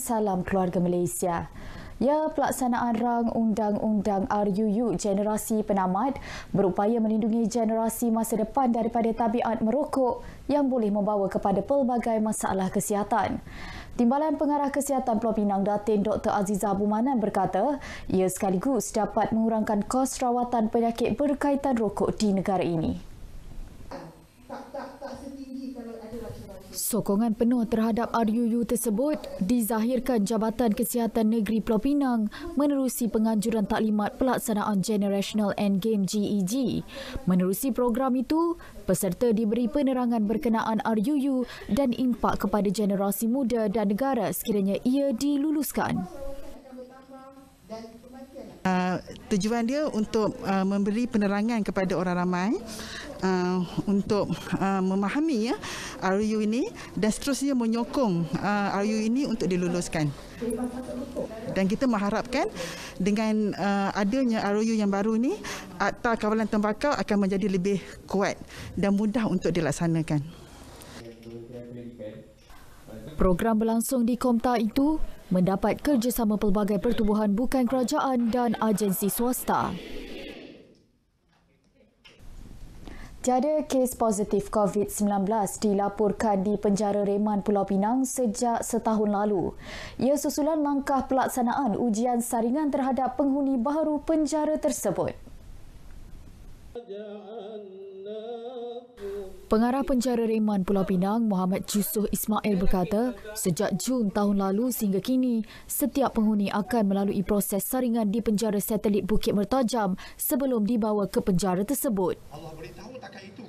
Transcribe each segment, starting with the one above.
Salam keluarga Malaysia. Ya, pelaksanaan rang Undang-Undang RUU Generasi Penamat berupaya melindungi generasi masa depan daripada tabiat merokok yang boleh membawa kepada pelbagai masalah kesihatan. Timbalan Pengarah Kesihatan Pulau Pinang Datin Dr. Aziza Abu Manan berkata, ia sekaligus dapat mengurangkan kos rawatan penyakit berkaitan rokok di negara ini. Sokongan penuh terhadap RUU tersebut dizahirkan Jabatan Kesihatan Negeri Pulau Pinang menerusi penganjuran taklimat pelaksanaan Generational Endgame GEG. Menerusi program itu, peserta diberi penerangan berkenaan RUU dan impak kepada generasi muda dan negara sekiranya ia diluluskan. Uh, tujuan dia untuk uh, memberi penerangan kepada orang ramai uh, untuk uh, memahami ya RU ini dan seterusnya menyokong uh, RU ini untuk diluluskan. Dan kita mengharapkan dengan uh, adanya RU yang baru ini Akta Kawalan Tembakau akan menjadi lebih kuat dan mudah untuk dilaksanakan. Program berlangsung di Komta itu mendapat kerjasama pelbagai pertubuhan bukan kerajaan dan agensi swasta. Tiada kes positif COVID-19 dilaporkan di penjara Reman Pulau Pinang sejak setahun lalu. Ia susulan langkah pelaksanaan ujian saringan terhadap penghuni baru penjara tersebut. Pengarah Penjara Reman Pulau Pinang, Muhammad Jusuh Ismail berkata, sejak Jun tahun lalu sehingga kini, setiap penghuni akan melalui proses saringan di penjara satelit Bukit Mertajam sebelum dibawa ke penjara tersebut. Allah beritahu takkan itu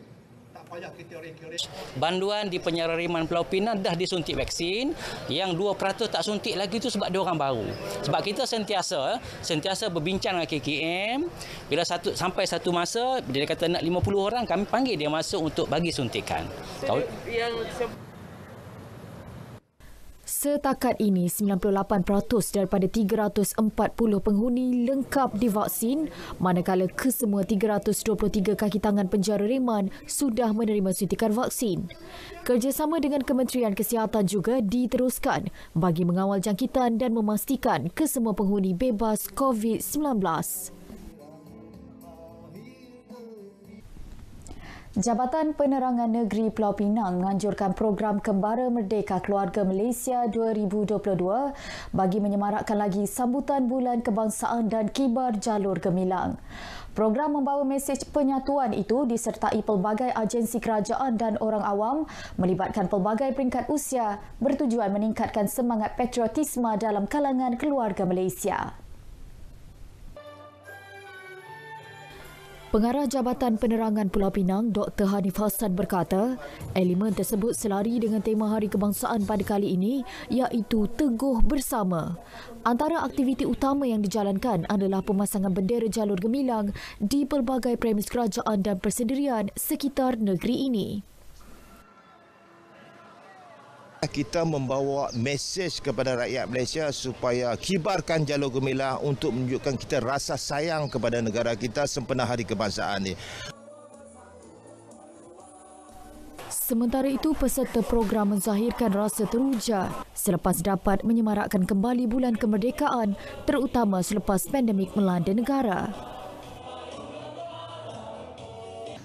Banduan di penjara Riman Pulau Pinang dah disuntik vaksin. Yang 2% tak suntik lagi itu sebab dia orang baru. Sebab kita sentiasa sentiasa berbincang dengan KKM. Bila satu sampai satu masa dia kata nak 50 orang kami panggil dia masuk untuk bagi suntikan. Yang Setakat ini, 98% daripada 340 penghuni lengkap divaksin, manakala kesemua 323 kaki tangan penjara Reman sudah menerima suntikan vaksin. Kerjasama dengan Kementerian Kesihatan juga diteruskan bagi mengawal jangkitan dan memastikan kesemua penghuni bebas COVID-19. Jabatan Penerangan Negeri Pulau Pinang menganjurkan program Kembara Merdeka Keluarga Malaysia 2022 bagi menyemarakkan lagi sambutan Bulan Kebangsaan dan Kibar Jalur Gemilang. Program membawa mesej penyatuan itu disertai pelbagai agensi kerajaan dan orang awam melibatkan pelbagai peringkat usia bertujuan meningkatkan semangat patriotisme dalam kalangan keluarga Malaysia. Pengarah Jabatan Penerangan Pulau Pinang, Dr. Hanif Hassan berkata, elemen tersebut selari dengan tema Hari Kebangsaan pada kali ini iaitu Teguh Bersama. Antara aktiviti utama yang dijalankan adalah pemasangan bendera jalur gemilang di pelbagai premis kerajaan dan persendirian sekitar negeri ini kita membawa mesej kepada rakyat Malaysia supaya kibarkan jalur gemilang untuk menunjukkan kita rasa sayang kepada negara kita sempena hari kebangsaan ini. Sementara itu, peserta program menzahirkan rasa teruja selepas dapat menyemarakkan kembali bulan kemerdekaan terutama selepas pandemik melanda negara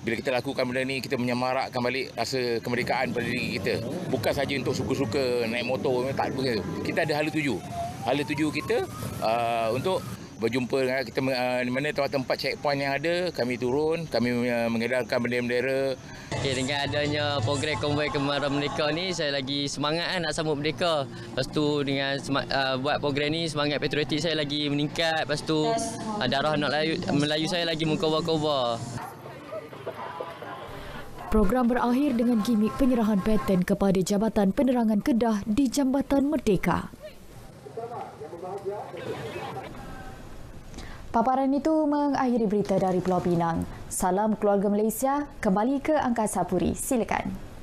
bila kita lakukan benda ni kita menyemarakkan balik rasa kemerdekaan pada diri kita. Bukan saja untuk suka-suka naik motor tak begitu kita ada hala tuju. Hala tuju kita uh, untuk berjumpa dengan kita uh, di mana tempat-tempat checkpoint yang ada kami turun kami uh, mengedarkan bendera-bendera okay, dengan adanya program konvoi kemaran merdeka ni saya lagi semangat kan nak sambut merdeka. Lepas tu dengan uh, buat program ni semangat patriotik saya lagi meningkat. Lepas tu uh, darah nak Melayu, Melayu saya lagi mengkobar-kobar Program berakhir dengan gimmick penyerahan paten kepada Jabatan Penerangan Kedah di Jambatan Merdeka. Paparan itu mengakhiri berita dari Pulau Pinang. Salam keluarga Malaysia, kembali ke Angkasa Puri. Silakan.